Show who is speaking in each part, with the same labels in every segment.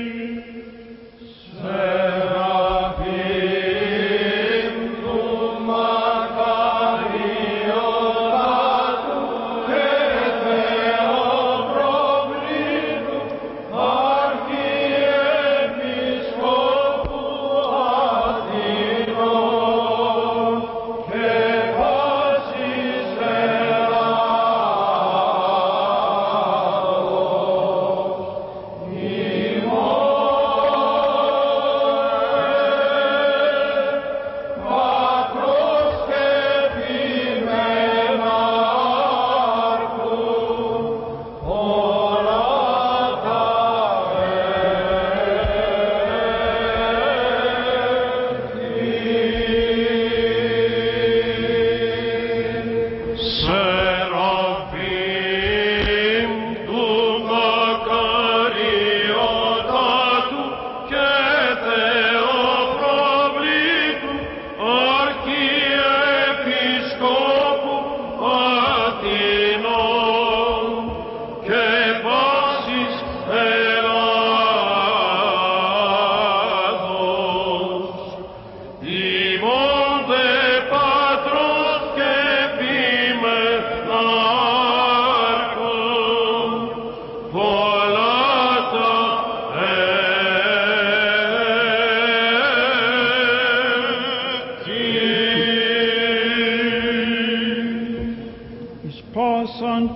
Speaker 1: Música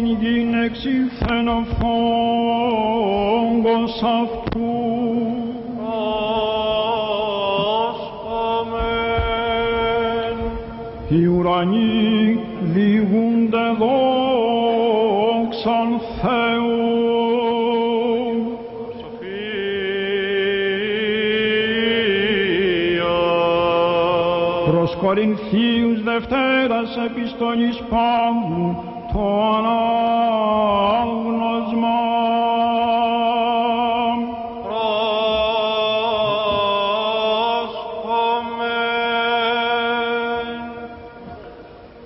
Speaker 1: την γην εξήλθεν ο φόγκος αυτού.
Speaker 2: Αμήν.
Speaker 1: Οι ουρανοί διηγούνται δόξαν Θεού.
Speaker 2: Σοφία.
Speaker 1: Προς Κορινθίους Δευτέρας επιστολής Παύλου το ανάγνωσμα.
Speaker 2: Πρόσχομεν.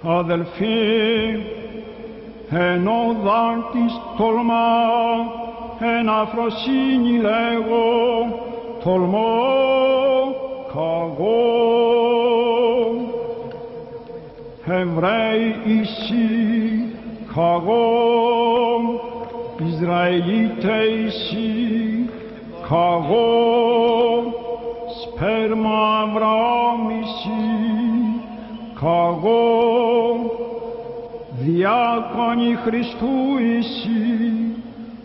Speaker 1: Αδελφοί, ενώ δάρτης τολμά, εν αφροσύνη λέγω, τολμώ καγώ. Εβραίοι εσύ, καγώ, Ισραηλίτε εσύ, καγώ, σπέρμα Αβραάμ εσύ, καγώ, διάκονη Χριστού εσύ,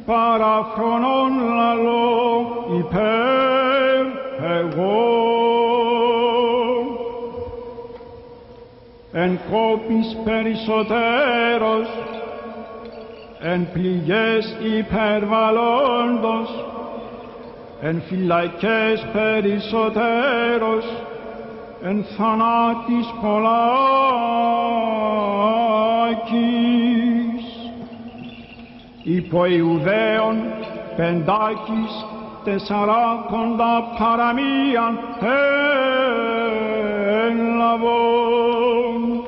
Speaker 1: παραφρονών λαλό υπέρ εγώ. Εν κόπης περισσότερος, εν πληγές υπερβαλλόντος, εν φυλακές περισσότερος, εν θανάτης πολλάκης, υπό Ιουδαίων πεντάκης τεσσαράκοντα παραμίαν έλαβον.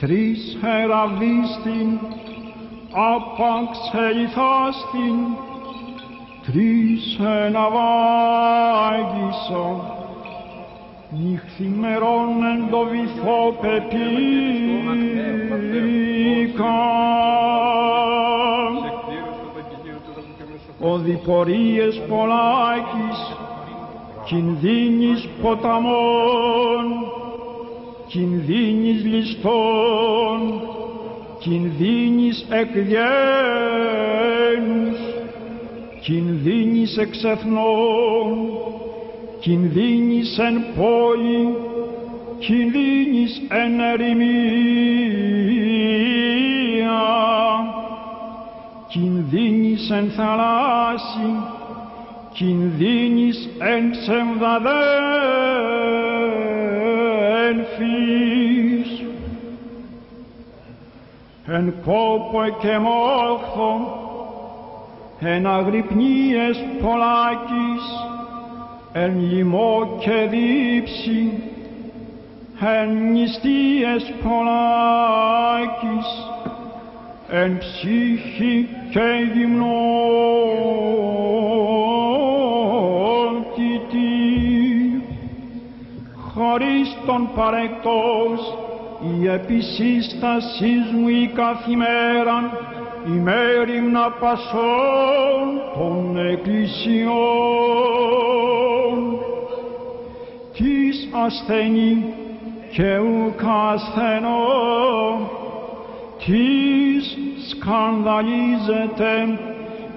Speaker 1: Τρεις εραβίστην, άπαξ ελιθάστην, τρεις εναβάγισον, νυχθημερών εν το βυθό πεπίκα. Οδηπορίες πολλάκης, κινδύνης ποταμών, κινδύνης ληστών, κινδύνης εκγένους, κινδύνης εξεθνών, κινδύνης εν πόλη, κινδύνης εν ερημία, κινδύνης εν θαλάσσι, κινδύνης εν ψευδαδέν Εν κόπο και μόχθο, εν αγρυπνίες πολλάκης, εν λοιμό και δίψη, εν νηστείες πολλάκης, εν ψυχή και γυμνότητη, Χαρίστον παρεκτός, η επισύστασής μου η καθημέραν, ημέριμνα πασών των εκκλησιών. Της ασθενή και ουκ ασθενώ, της σκανδαλίζεται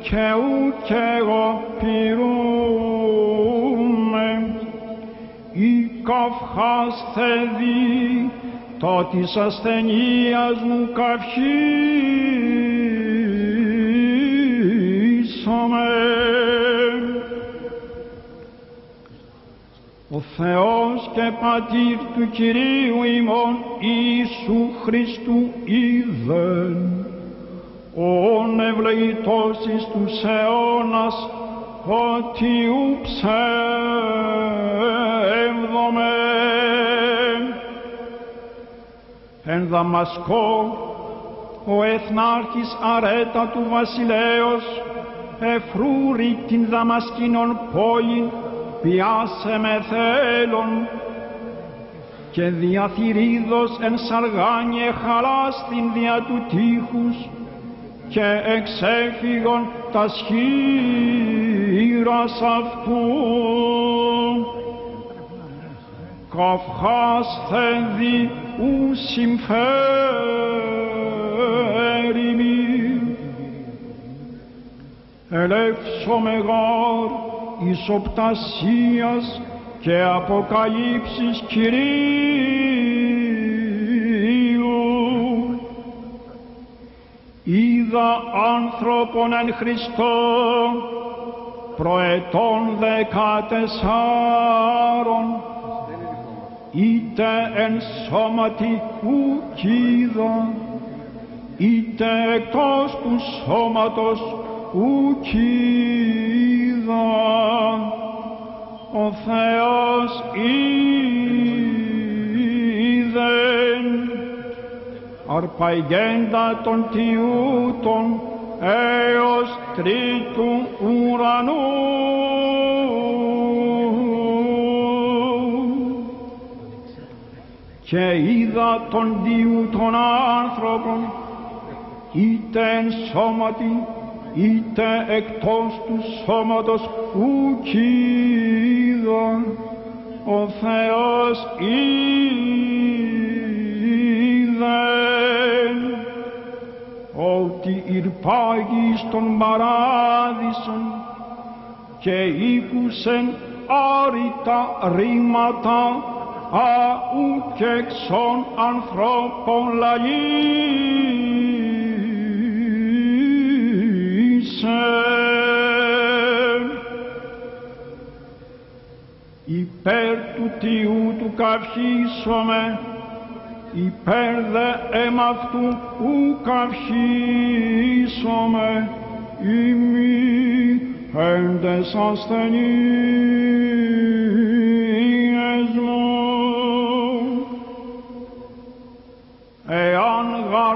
Speaker 1: και ουκ εγώ πειρούμε. Η καυχάστε δι, το της ασθενείας μου καυχήσαμε. Ο Θεός και Πατήρ του Κυρίου ημών Ιησού Χριστού είδεν, ον ευλογητός εις τους αιώνας, ότι ου Εν Δαμασκό, ο εθνάρχης αρέτα του βασιλέως, εφρούρει την Δαμασκήνων πόλη, πιάσε με θέλον και διαθυρίδος εν σαργάνιε χαλάστην δια του τείχους και εξέφυγον τας σχήρας αυτού. Καυχάστε δι ου συμφέρει μη. Ελεύσομαι γάρ εις οπτασίας και αποκαλύψεις Κυρίου. Είδα άνθρωπον εν Χριστώ προετών δεκατεσσάρων είτε εν σώματι ουκ είδα, είτε εκτός του σώματος ουκ είδα. Ο Θεός είδεν αρπαγέντα των τιούτων έως τρίτου ουρανού και είδα τον Δίου των άνθρωπων είτε εν σώματι είτε εκτός του σώματος ουκ είδα ο Θεός είδεν. Ότι ηρπάγει στον παράδεισον και ήκουσεν άρρητα ρήματα αου και εξών ανθρώπων λαγίσε. Υπέρ του Τιού του καυχήσομαι, υπέρ δε εμαυτού ου καυχήσομαι, ημί έντες ασθενείες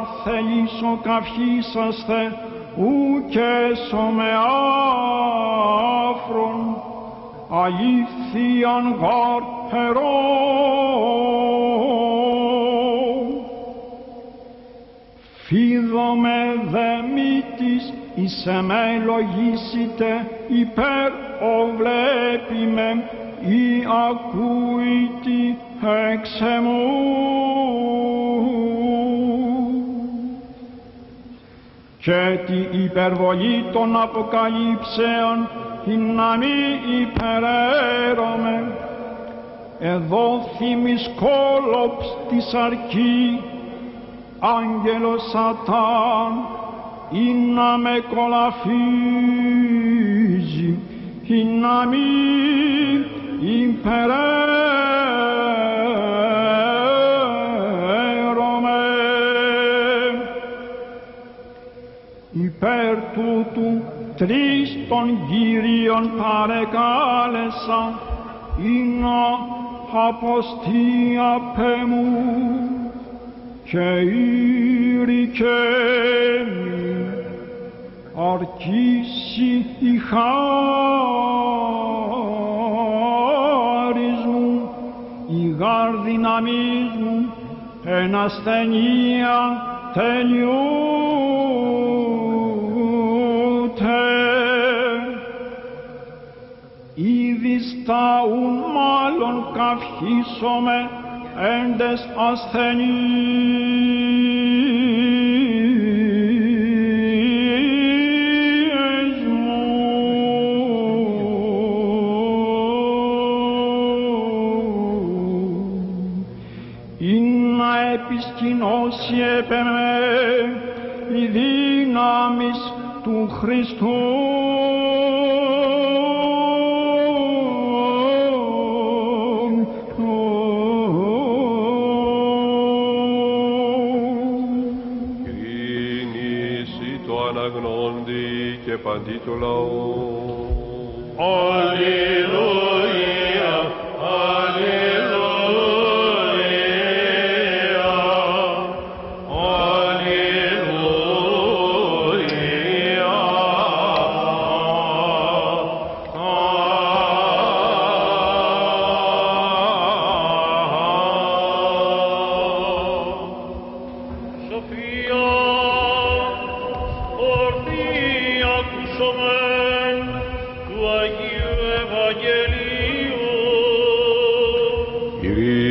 Speaker 1: γαρ θελήσω καυχήσαστε, ουκ με άφρον, αλήθειαν γαρ περώ. Φίδομαι δε μήτης, εις εμέ λογίσιτε υπέρ ο βλέπει με ή ακούει τι εξ και τη υπερβολή των αποκαλύψεων να μη υπεραίρομαι. Εδώ θυμής κόλοψ της αρκή, άγγελος Σατάν, ή να με κολαφίζει, ή να μη υπεραίρομαι υπέρ τούτου τρεις των Κύριων παρεκάλεσα ή να αποστεί απ' εμού και ήρικέμι αρκίσει η χάρις μου, η γάρ δύναμής μου, εν ασθενεία τελειούται. Στάουν μάλλον καυχήσομαι εν τες ασθενείες μου. Ειν να επισκηνώσει επ' εμέ η δύναμις του Χριστού.
Speaker 3: Αναγνώντι και παντί το
Speaker 4: It
Speaker 2: is.